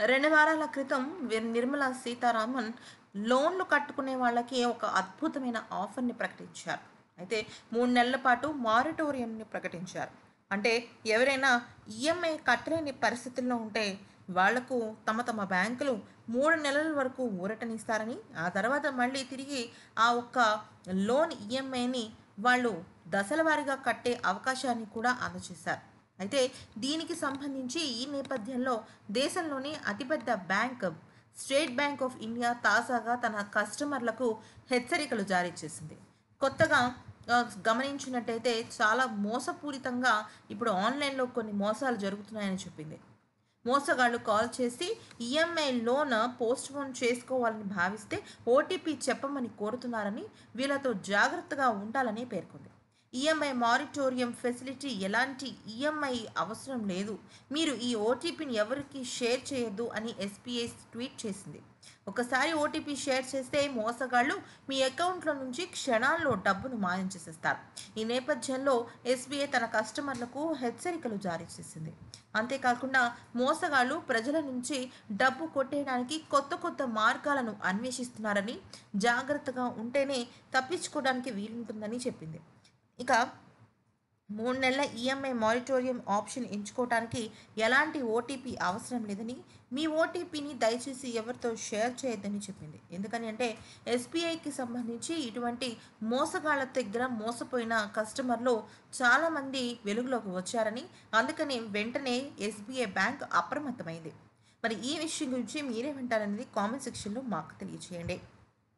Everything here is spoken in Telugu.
రెండు వారాల క్రితం వి- నిర్మలా సీతారామన్ లోన్లు కట్టుకునే వాళ్ళకి ఒక అద్భుతమైన ఆఫర్ని ప్రకటించారు. అయితే మూడు నెలల పాటు మారిటోరియంని ప్రకటించారు. అంటే ఎవరైనా ఈఎంఐ కట్టలేని పరిస్థితుల్లో ఉంటే వాళ్ళకు తమ తమ బ్యాంకులు మూడు నెలల వరకు ఊరటనిస్తారని ఆ తర్వాత మళ్ళీ తిరిగి ఆ ఒక్క లోన్ ఈఎంఐని వాళ్ళు దశల వారీగా కట్టే అవకాశాన్ని కూడా అందజేశారు అయితే దీనికి సంబంధించి ఈ నేపథ్యంలో దేశంలోని అతిపెద్ద bank State Bank of India తాజాగా తన కస్టమర్లకు హెచ్చరికలు జారీ చేసింది. కొత్తగా గమనించినట్టయితే చాలా మోసపూరితంగా ఇప్పుడు ఆన్లైన్లో కొన్ని మోసాలు జరుగుతున్నాయని చెప్పింది. మోసగాళ్ళు కాల్ చేసి ఈఎంఐ లోన్ పోస్ట్ పోన్ చేసుకోవాలని భావిస్తే ఓటీపీ చెప్పమని కోరుతున్నారని వీళ్ళతో జాగ్రత్తగా ఉండాలని పేర్కొంది. ఈఎంఐ మారిటోరియం ఫెసిలిటీ ఎలాంటి ఈఎంఐ అవసరం లేదు. మీరు ఈ ఓటీపీని ఎవరికి షేర్ చేయొద్దు అని ఎస్బీఐ ట్వీట్ చేసింది. ఒకసారి ఓటీపీ షేర్ చేస్తే మోసగాళ్ళు మీ అకౌంట్లో నుంచి క్షణాల్లో డబ్బును మాయం చేసేస్తారు. ఈ నేపథ్యంలో ఎస్బీఐ తన కస్టమర్లకు హెచ్చరికలు జారీ చేసింది. అంతేకాకుండా మోసగాళ్ళు ప్రజల నుంచి డబ్బు కొట్టేయడానికి కొత్త కొత్త మార్గాలను అన్వేషిస్తున్నారని జాగ్రత్తగా ఉంటేనే తప్పించుకోవడానికి వీలుంటుందని చెప్పింది. ఇక మూడు నెలల ఈఎంఐ మారిటోరియం ఆప్షన్ ఎంచుకోవడానికి ఎలాంటి ఓటీపీ అవసరం లేదని మీ ఓటీపీని దయచేసి ఎవరితో షేర్ చేయొద్దని చెప్పింది. ఎందుకని అంటే ఎస్బీఐకి సంబంధించి ఇటువంటి మోసగాళ్ళ దగ్గర మోసపోయిన కస్టమర్లు చాలామంది వెలుగులోకి వచ్చారని అందుకని వెంటనే ఎస్బీఐ బ్యాంక్ అప్రమత్తమైంది. మరి ఈ విషయం గురించి మీరేమంటారనేది కామెంట్ సెక్షన్లో మాకు తెలియజేయండి.